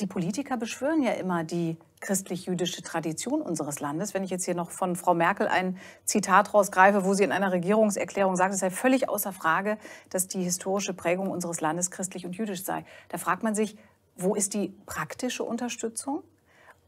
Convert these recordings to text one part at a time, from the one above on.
die Politiker beschwören ja immer die christlich-jüdische Tradition unseres Landes. Wenn ich jetzt hier noch von Frau Merkel ein Zitat rausgreife, wo sie in einer Regierungserklärung sagt, es sei völlig außer Frage, dass die historische Prägung unseres Landes christlich und jüdisch sei. Da fragt man sich, wo ist die praktische Unterstützung?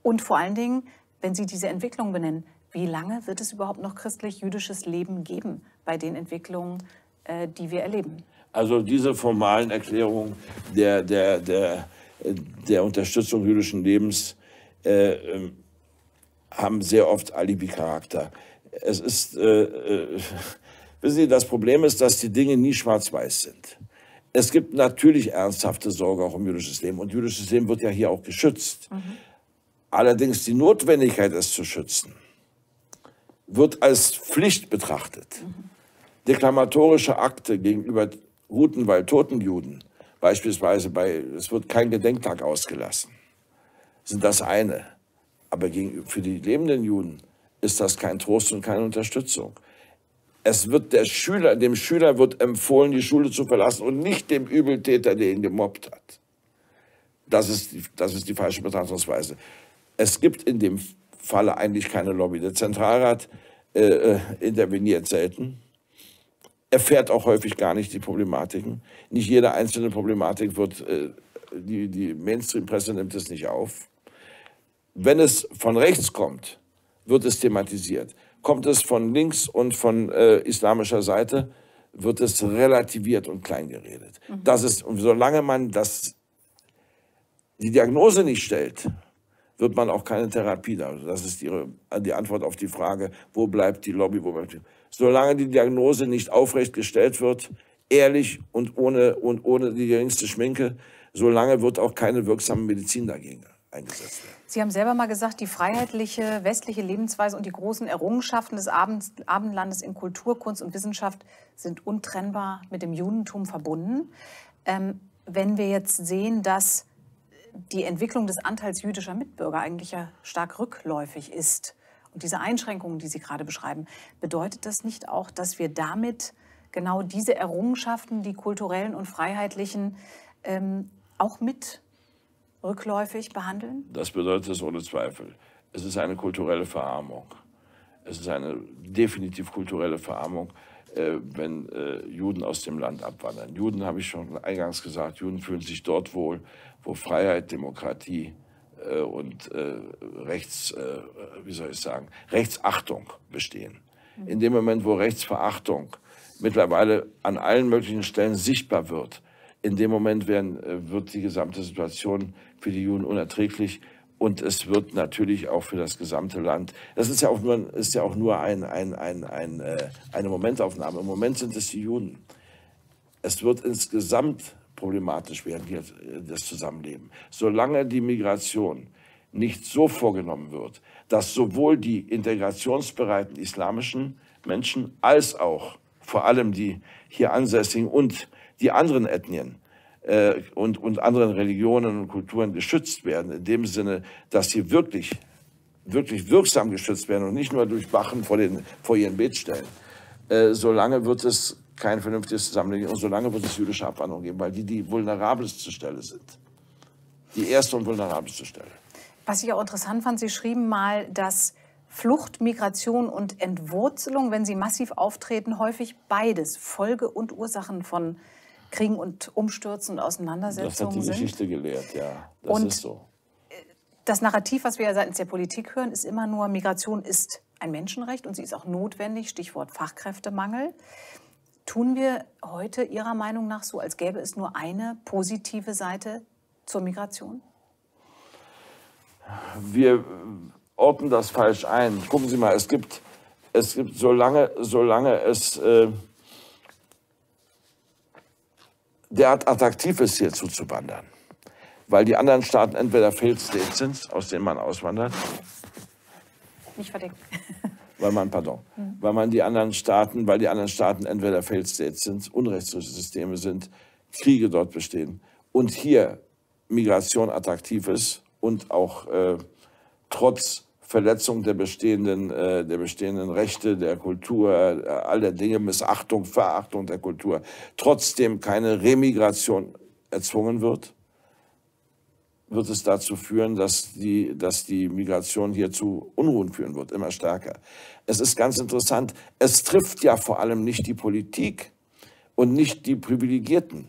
Und vor allen Dingen, wenn Sie diese Entwicklung benennen, wie lange wird es überhaupt noch christlich-jüdisches Leben geben bei den Entwicklungen, äh, die wir erleben? Also diese formalen Erklärungen der, der, der, der Unterstützung jüdischen Lebens äh, ähm, haben sehr oft Alibi-Charakter. Es ist, äh, äh, wissen Sie, das Problem ist, dass die Dinge nie schwarz-weiß sind. Es gibt natürlich ernsthafte Sorge auch um jüdisches Leben und jüdisches Leben wird ja hier auch geschützt. Mhm. Allerdings die Notwendigkeit, es zu schützen, wird als Pflicht betrachtet. Mhm. Deklamatorische Akte gegenüber guten, weil toten Juden, beispielsweise bei, es wird kein Gedenktag ausgelassen, sind das eine. Aber für die lebenden Juden ist das kein Trost und keine Unterstützung. Es wird der Schüler, dem Schüler wird empfohlen, die Schule zu verlassen und nicht dem Übeltäter, der ihn gemobbt hat. Das ist, die, das ist die falsche Betrachtungsweise. Es gibt in dem Falle eigentlich keine Lobby. Der Zentralrat äh, äh interveniert selten erfährt auch häufig gar nicht die Problematiken. Nicht jede einzelne Problematik wird, äh, die, die Mainstream-Presse nimmt es nicht auf. Wenn es von rechts kommt, wird es thematisiert. Kommt es von links und von äh, islamischer Seite, wird es relativiert und kleingeredet. Mhm. Das ist, und solange man das, die Diagnose nicht stellt, wird man auch keine Therapie da. Das ist die, die Antwort auf die Frage, wo bleibt die Lobby, wo bleibt die solange die Diagnose nicht aufrecht gestellt wird, ehrlich und ohne, und ohne die geringste Schminke, solange wird auch keine wirksame Medizin dagegen eingesetzt werden. Sie haben selber mal gesagt, die freiheitliche westliche Lebensweise und die großen Errungenschaften des Abendlandes in Kultur, Kunst und Wissenschaft sind untrennbar mit dem Judentum verbunden. Ähm, wenn wir jetzt sehen, dass die Entwicklung des Anteils jüdischer Mitbürger eigentlich ja stark rückläufig ist, und diese Einschränkungen, die Sie gerade beschreiben, bedeutet das nicht auch, dass wir damit genau diese Errungenschaften, die kulturellen und freiheitlichen, ähm, auch mit rückläufig behandeln? Das bedeutet es ohne Zweifel. Es ist eine kulturelle Verarmung. Es ist eine definitiv kulturelle Verarmung, äh, wenn äh, Juden aus dem Land abwandern. Juden, habe ich schon eingangs gesagt, Juden fühlen sich dort wohl, wo Freiheit, Demokratie, äh, und äh, Rechts, äh, wie soll ich sagen, Rechtsachtung bestehen. In dem Moment, wo Rechtsverachtung mittlerweile an allen möglichen Stellen sichtbar wird, in dem Moment werden, wird die gesamte Situation für die Juden unerträglich und es wird natürlich auch für das gesamte Land. Das ist ja auch nur, ist ja auch nur ein, ein, ein, ein, eine Momentaufnahme. Im Moment sind es die Juden. Es wird insgesamt problematisch werden, hier äh, das Zusammenleben. Solange die Migration nicht so vorgenommen wird, dass sowohl die integrationsbereiten islamischen Menschen als auch vor allem die hier ansässigen und die anderen Ethnien äh, und, und anderen Religionen und Kulturen geschützt werden, in dem Sinne, dass sie wirklich, wirklich wirksam geschützt werden und nicht nur durch Wachen vor, den, vor ihren Betstellen, äh, solange wird es kein vernünftiges Zusammenleben. Und solange wird es jüdische Abwanderung geben, weil die die vulnerabelste Stelle sind. Die erste und vulnerabelste Stelle. Was ich auch interessant fand, Sie schrieben mal, dass Flucht, Migration und Entwurzelung, wenn sie massiv auftreten, häufig beides Folge und Ursachen von Kriegen und Umstürzen und Auseinandersetzungen sind. Das hat die Geschichte sind. gelehrt, ja. Das und ist so. Das Narrativ, was wir ja seitens der Politik hören, ist immer nur, Migration ist ein Menschenrecht und sie ist auch notwendig, Stichwort Fachkräftemangel. Tun wir heute Ihrer Meinung nach so, als gäbe es nur eine positive Seite zur Migration? Wir orten das falsch ein. Gucken Sie mal, es gibt, es gibt solange, solange es äh, derart attraktiv ist, hier zuzuwandern, weil die anderen Staaten entweder Failed States sind, aus denen man auswandert. Nicht verdeckt. Weil man, pardon, mhm. weil man die anderen Staaten, weil die anderen Staaten entweder Failed States sind, unrechtslose Systeme sind, Kriege dort bestehen und hier Migration attraktiv ist und auch äh, trotz Verletzung der bestehenden, äh, der bestehenden Rechte, der Kultur, äh, all der Dinge, Missachtung, Verachtung der Kultur, trotzdem keine Remigration erzwungen wird, wird es dazu führen, dass die, dass die Migration hier zu Unruhen führen wird, immer stärker. Es ist ganz interessant, es trifft ja vor allem nicht die Politik und nicht die Privilegierten,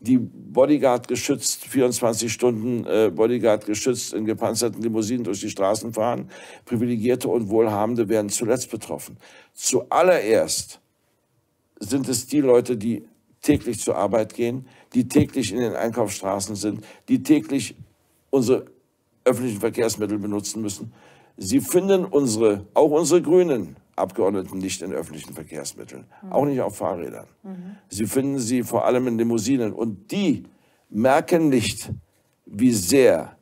die Bodyguard geschützt, 24 Stunden äh, Bodyguard geschützt in gepanzerten Limousinen durch die Straßen fahren. Privilegierte und Wohlhabende werden zuletzt betroffen. Zuallererst sind es die Leute, die täglich zur Arbeit gehen, die täglich in den Einkaufsstraßen sind, die täglich unsere öffentlichen Verkehrsmittel benutzen müssen. Sie finden unsere, auch unsere Grünen Abgeordneten nicht in öffentlichen Verkehrsmitteln, mhm. auch nicht auf Fahrrädern. Mhm. Sie finden sie vor allem in Limousinen. Und die merken nicht, wie sehr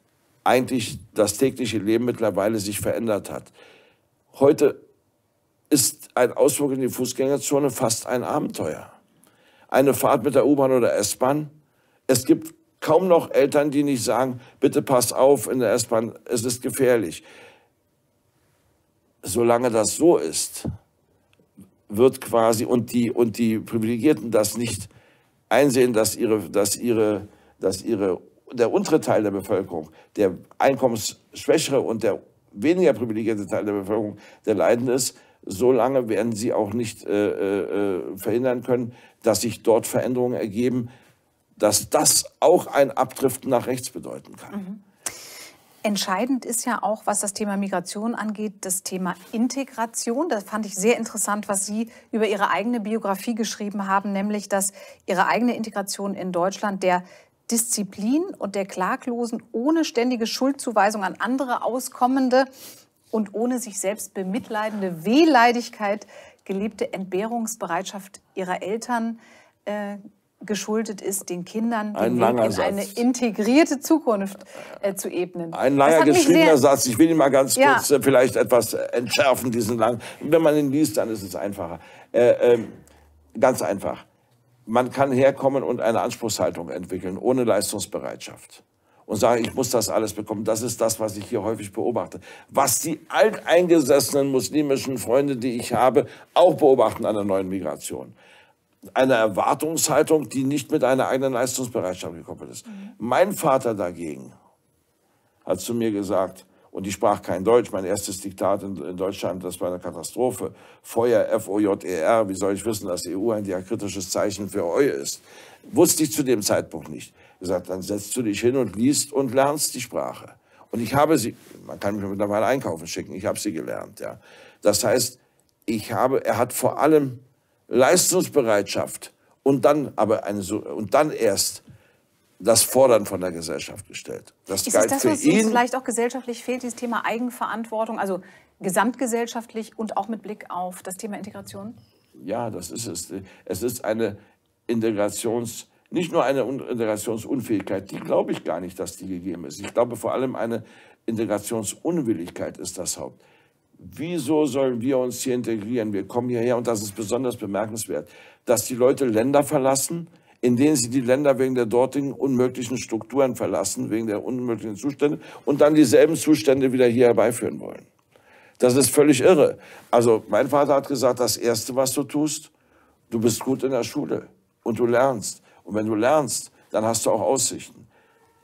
eigentlich das tägliche Leben mittlerweile sich verändert hat. Heute ist ein Ausflug in die Fußgängerzone fast ein Abenteuer. Eine Fahrt mit der U-Bahn oder S-Bahn. Es gibt kaum noch Eltern, die nicht sagen, bitte pass auf in der S-Bahn, es ist gefährlich. Solange das so ist, wird quasi, und die, und die Privilegierten das nicht einsehen, dass ihre, dass ihre, dass ihre, der untere Teil der Bevölkerung, der einkommensschwächere und der weniger privilegierte Teil der Bevölkerung, der Leidende ist, solange werden sie auch nicht äh, äh, verhindern können, dass sich dort Veränderungen ergeben, dass das auch ein Abdriften nach rechts bedeuten kann. Mhm. Entscheidend ist ja auch, was das Thema Migration angeht, das Thema Integration. Das fand ich sehr interessant, was Sie über Ihre eigene Biografie geschrieben haben, nämlich, dass Ihre eigene Integration in Deutschland der Disziplin und der klaglosen, ohne ständige Schuldzuweisung an andere auskommende und ohne sich selbst bemitleidende Wehleidigkeit gelebte Entbehrungsbereitschaft ihrer Eltern äh, geschuldet ist, den Kindern den in eine integrierte Zukunft äh, zu ebnen. Ein langer geschriebener Satz. Ich will ihn mal ganz ja. kurz äh, vielleicht etwas entschärfen, diesen lang. Wenn man ihn liest, dann ist es einfacher. Äh, ähm, ganz einfach. Man kann herkommen und eine Anspruchshaltung entwickeln, ohne Leistungsbereitschaft und sagen, ich muss das alles bekommen. Das ist das, was ich hier häufig beobachte. Was die alteingesessenen muslimischen Freunde, die ich habe, auch beobachten an der neuen Migration. Eine Erwartungshaltung, die nicht mit einer eigenen Leistungsbereitschaft gekoppelt ist. Mhm. Mein Vater dagegen hat zu mir gesagt, und ich sprach kein Deutsch. Mein erstes Diktat in, in, Deutschland, das war eine Katastrophe. Feuer, F-O-J-E-R. Wie soll ich wissen, dass die EU ein diakritisches Zeichen für Eu ist? Wusste ich zu dem Zeitpunkt nicht gesagt, dann setzt du dich hin und liest und lernst die Sprache. Und ich habe sie, man kann mich mittlerweile einkaufen schicken, ich habe sie gelernt. Ja. Das heißt, ich habe, er hat vor allem Leistungsbereitschaft und dann aber eine, und dann erst das Fordern von der Gesellschaft gestellt. Das ist galt das, was ihn. vielleicht auch gesellschaftlich fehlt, dieses Thema Eigenverantwortung, also gesamtgesellschaftlich und auch mit Blick auf das Thema Integration? Ja, das ist es. Es ist eine Integrations- nicht nur eine Integrationsunfähigkeit, die glaube ich gar nicht, dass die gegeben ist. Ich glaube vor allem eine Integrationsunwilligkeit ist das Haupt. Wieso sollen wir uns hier integrieren? Wir kommen hierher und das ist besonders bemerkenswert, dass die Leute Länder verlassen, in denen sie die Länder wegen der dortigen unmöglichen Strukturen verlassen, wegen der unmöglichen Zustände und dann dieselben Zustände wieder hier herbeiführen wollen. Das ist völlig irre. Also mein Vater hat gesagt, das Erste, was du tust, du bist gut in der Schule und du lernst. Und wenn du lernst, dann hast du auch Aussichten.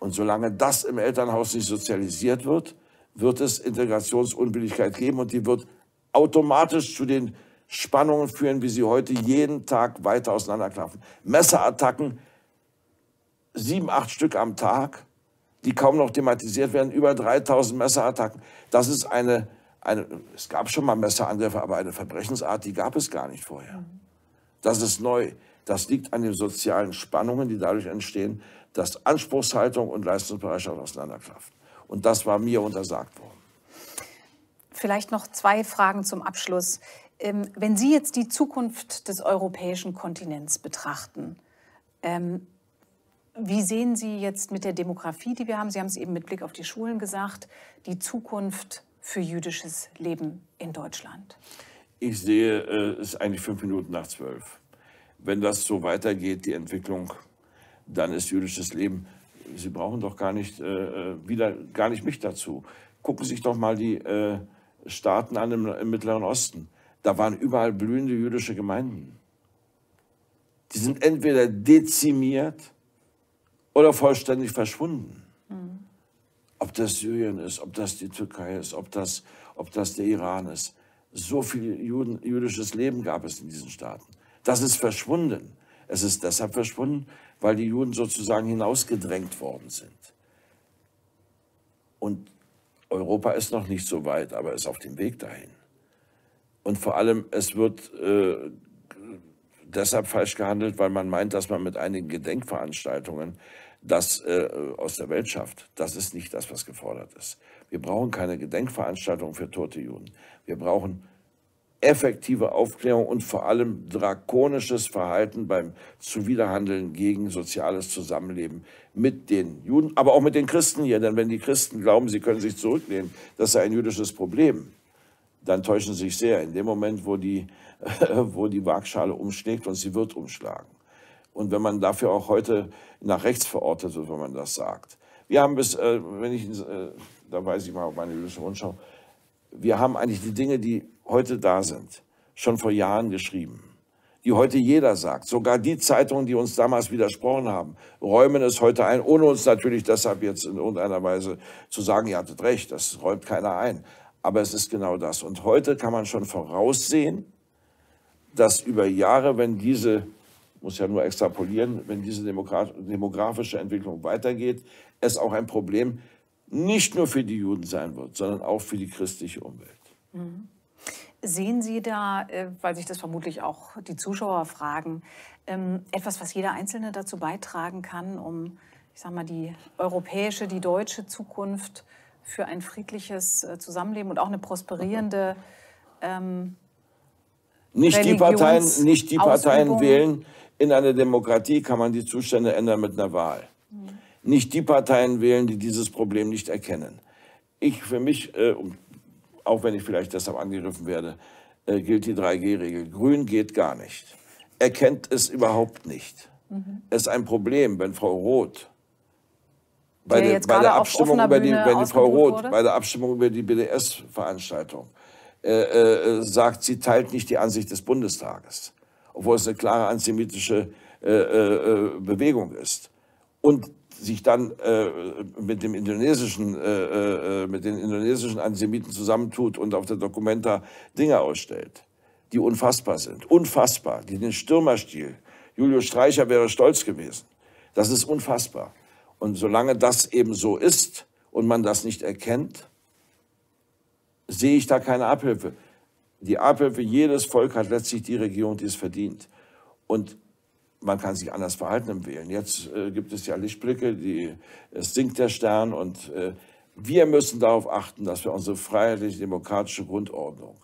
Und solange das im Elternhaus nicht sozialisiert wird, wird es Integrationsunwilligkeit geben und die wird automatisch zu den Spannungen führen, wie sie heute jeden Tag weiter auseinanderklaffen. Messerattacken, sieben, acht Stück am Tag, die kaum noch thematisiert werden, über 3000 Messerattacken. Das ist eine, eine, es gab schon mal Messerangriffe, aber eine Verbrechensart, die gab es gar nicht vorher. Das ist neu. Das liegt an den sozialen Spannungen, die dadurch entstehen, dass Anspruchshaltung und Leistungsbereitschaft auseinanderklaffen. Und das war mir untersagt worden. Vielleicht noch zwei Fragen zum Abschluss. Ähm, wenn Sie jetzt die Zukunft des europäischen Kontinents betrachten, ähm, wie sehen Sie jetzt mit der Demografie, die wir haben? Sie haben es eben mit Blick auf die Schulen gesagt, die Zukunft für jüdisches Leben in Deutschland. Ich sehe äh, es eigentlich fünf Minuten nach zwölf wenn das so weitergeht, die Entwicklung, dann ist jüdisches Leben, Sie brauchen doch gar nicht, äh, äh, wieder, gar nicht mich dazu. Gucken Sie sich doch mal die äh, Staaten an im, im Mittleren Osten. Da waren überall blühende jüdische Gemeinden. Die sind entweder dezimiert oder vollständig verschwunden. Mhm. ob das Syrien ist, ob das die Türkei ist, ob das, ob das der Iran ist. So viel Juden, jüdisches Leben gab es in diesen Staaten. Das ist verschwunden. Es ist deshalb verschwunden, weil die Juden sozusagen hinausgedrängt worden sind. Und Europa ist noch nicht so weit, aber ist auf dem Weg dahin. Und vor allem, es wird äh, deshalb falsch gehandelt, weil man meint, dass man mit einigen Gedenkveranstaltungen das äh, aus der Welt schafft. Das ist nicht das, was gefordert ist. Wir brauchen keine Gedenkveranstaltung für tote Juden. Wir brauchen effektive Aufklärung und vor allem drakonisches Verhalten beim Zuwiderhandeln gegen soziales Zusammenleben mit den Juden, aber auch mit den Christen hier. Denn wenn die Christen glauben, sie können sich zurücklehnen, das sei ein jüdisches Problem, dann täuschen sie sich sehr. In dem Moment, wo die, wo die Waagschale umschlägt und sie wird umschlagen. Und wenn man dafür auch heute nach rechts verortet wird, wenn man das sagt. Wir haben bis, äh, wenn ich, äh, da weise ich mal auf meine jüdische Rundschau, wir haben eigentlich die Dinge, die heute da sind, schon vor Jahren geschrieben, die heute jeder sagt. Sogar die Zeitungen, die uns damals widersprochen haben, räumen es heute ein, ohne uns natürlich deshalb jetzt in irgendeiner Weise zu sagen, ihr hattet recht, das räumt keiner ein. Aber es ist genau das. Und heute kann man schon voraussehen, dass über Jahre, wenn diese, muss ja nur extrapolieren, wenn diese demografische Entwicklung weitergeht, es auch ein Problem nicht nur für die Juden sein wird, sondern auch für die christliche Umwelt. Mhm. Sehen Sie da, äh, weil sich das vermutlich auch die Zuschauer fragen, ähm, etwas, was jeder Einzelne dazu beitragen kann, um, ich sag mal, die europäische, die deutsche Zukunft für ein friedliches äh, Zusammenleben und auch eine prosperierende ähm, nicht die Parteien, nicht die Parteien wählen. In einer Demokratie kann man die Zustände ändern mit einer Wahl. Mhm. Nicht die Parteien wählen, die dieses Problem nicht erkennen. Ich für mich, äh, auch wenn ich vielleicht deshalb angegriffen werde, äh, gilt die 3G-Regel. Grün geht gar nicht. Erkennt es überhaupt nicht. Mhm. Es ist ein Problem, wenn Frau Roth bei, der, bei der Abstimmung über die, wenn Frau Roth wurde? bei der Abstimmung über die BDS-Veranstaltung äh, äh, sagt, sie teilt nicht die Ansicht des Bundestages, obwohl es eine klare antisemitische äh, äh Bewegung ist. Und sich dann äh, mit dem indonesischen, äh, äh, mit den indonesischen Antisemiten zusammentut und auf der Documenta Dinge ausstellt, die unfassbar sind. Unfassbar. Die den Stürmerstil. Julius Streicher wäre stolz gewesen. Das ist unfassbar. Und solange das eben so ist und man das nicht erkennt, sehe ich da keine Abhilfe. Die Abhilfe jedes Volk hat letztlich die Regierung, die es verdient. Und man kann sich anders verhalten im Wählen. Jetzt äh, gibt es ja Lichtblicke, die, es sinkt der Stern und äh, wir müssen darauf achten, dass wir unsere freiheitlich-demokratische Grundordnung,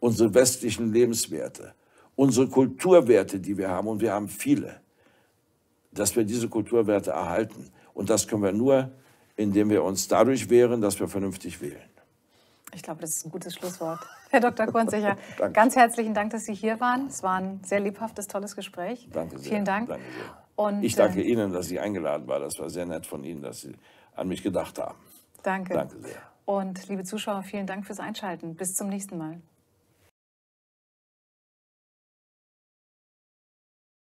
unsere westlichen Lebenswerte, unsere Kulturwerte, die wir haben, und wir haben viele, dass wir diese Kulturwerte erhalten. Und das können wir nur, indem wir uns dadurch wehren, dass wir vernünftig wählen. Ich glaube, das ist ein gutes Schlusswort. Herr Dr. Kornsicher, ganz herzlichen Dank, dass Sie hier waren. Es war ein sehr lebhaftes, tolles Gespräch. Danke sehr. Vielen Dank. Danke sehr. Und, ich danke äh, Ihnen, dass ich eingeladen war. Das war sehr nett von Ihnen, dass Sie an mich gedacht haben. Danke. Danke sehr. Und liebe Zuschauer, vielen Dank fürs Einschalten. Bis zum nächsten Mal.